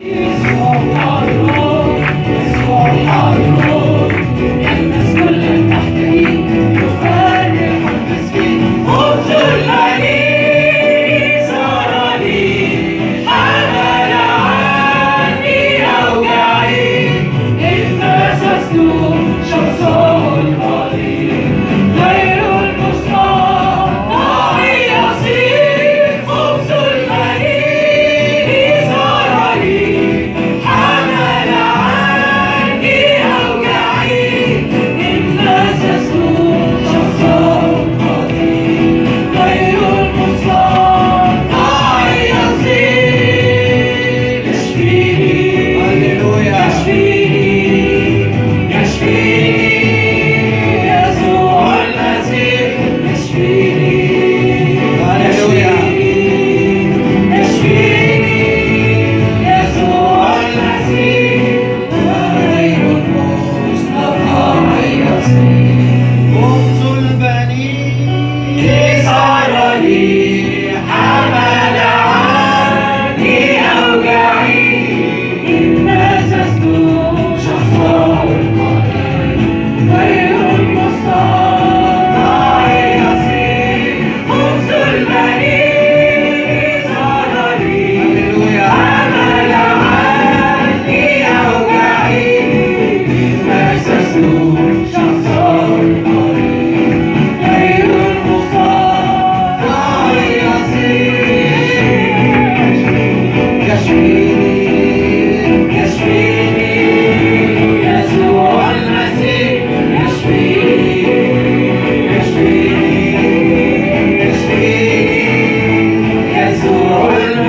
Isso, Lord.